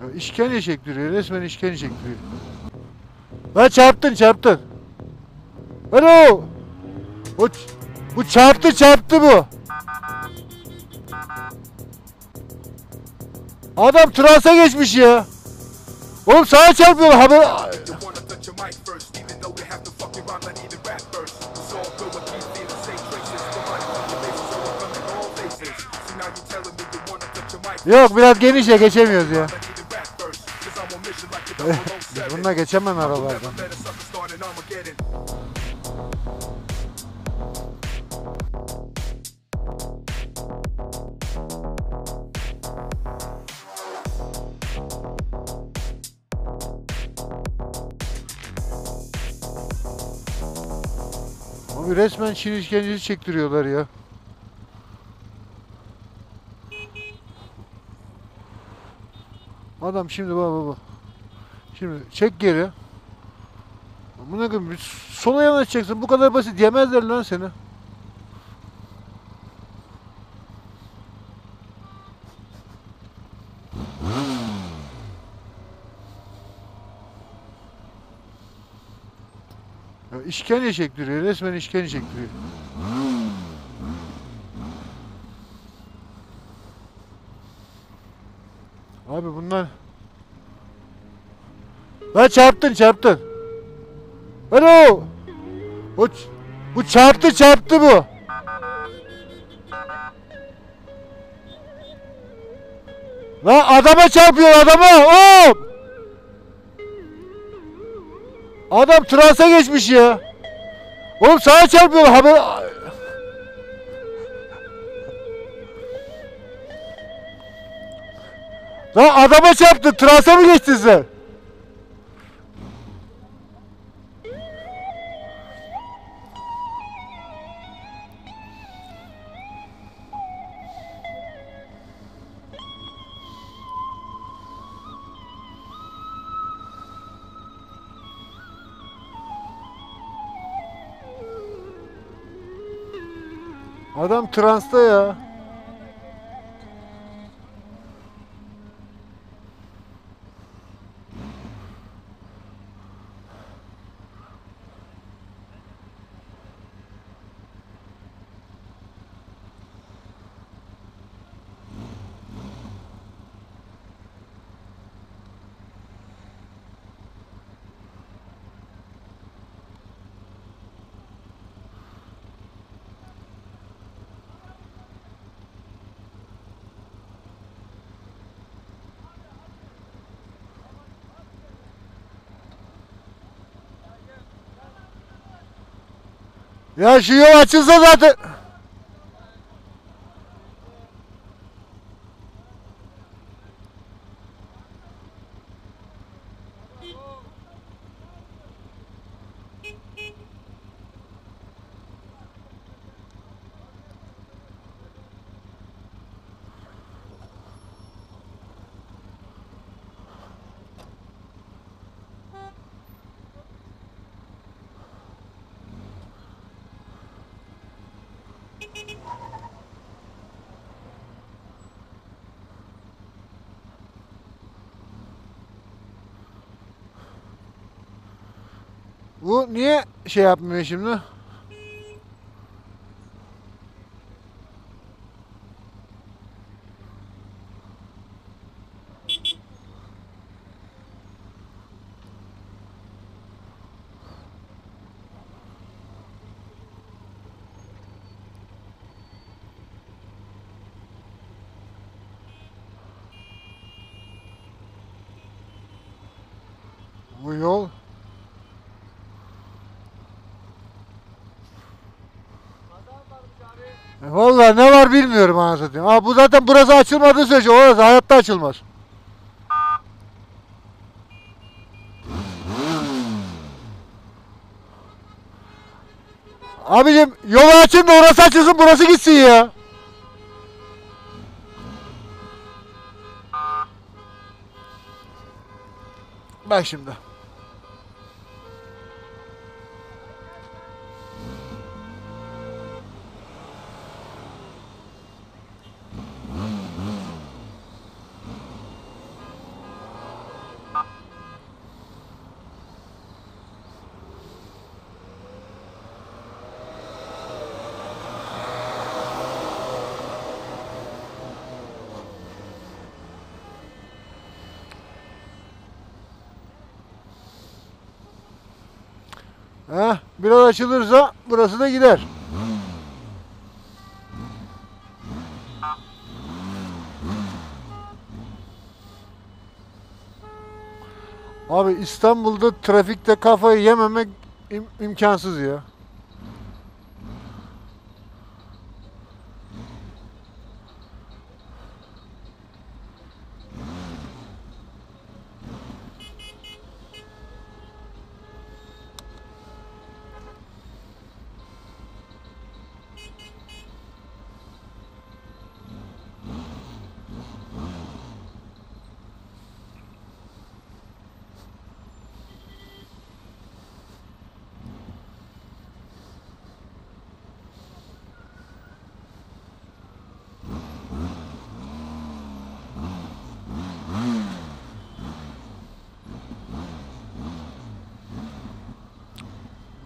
Ya işkence çektiriyor. Resmen işkence çektiriyor. Lan çarptın çarptın. Alo. Ç- bu çarptı çarptı bu. Adam transa geçmiş ya. Oğlum sağa çarpıyor haber. Yok biraz geniş ya geçemiyoruz ya. The 007. Bununla geçemem aralardan. Abi resmen Çin işkencesi çektiriyorlar ya. Adam şimdi bak bak. Şimdi çek geri. Buna bir sola yanaşacaksın. Bu kadar basit yemezler lan seni. Ya işkence çektiriyor. Resmen işkence çektiriyor. Abi bunlar... Lan çarptın çarptın. Alo. Ç- bu çarptı çarptı bu. Lan adama çarpıyor adama. Hop. Adam transa geçmiş ya. Oğlum sağa çarpıyor haber. Lan adama çarptı. Transa mı geçtin sen? Adam transta ya. Ya şu yol açılsa zaten. Bu niye şey yapmıyor şimdi? Bu yol Vallahi ne var bilmiyorum anasını satayım. Ha bu zaten burası açılmadığı sürece orası hayatta açılmaz. Abicim yolu açın da orası açılsın burası gitsin ya. Bak şimdi. Heh, biraz açılırsa burası da gider. Abi İstanbul'da trafikte kafayı yememek im- imkansız ya.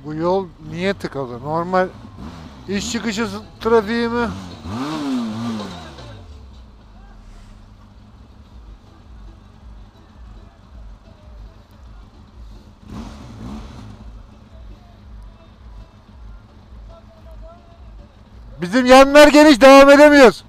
Bu yol niye tıkalı? Normal iş çıkışı trafiği mi? Bizim yanlar geniş devam edemiyoruz.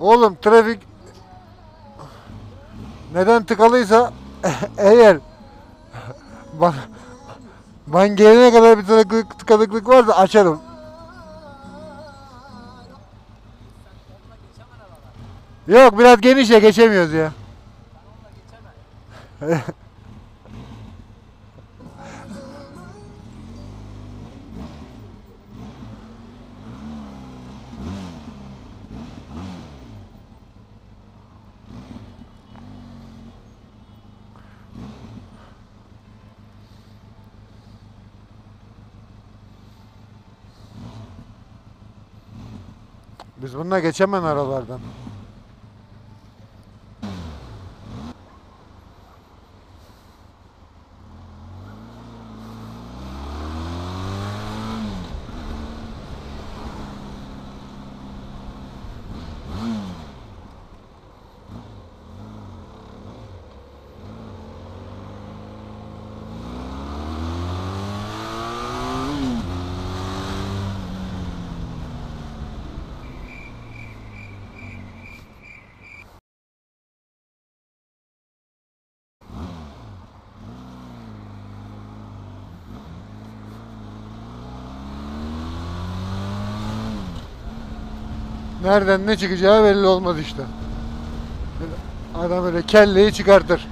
Oğlum trafik neden tıkalıysa eğer ben, ben gelene kadar bir tıkanıklık, tıkanıklık varsa açarım. Yok biraz geniş ya geçemiyoruz ya. Biz bununla geçemem aralardan. Nereden ne çıkacağı belli olmaz işte. Adam öyle kelleyi çıkartır.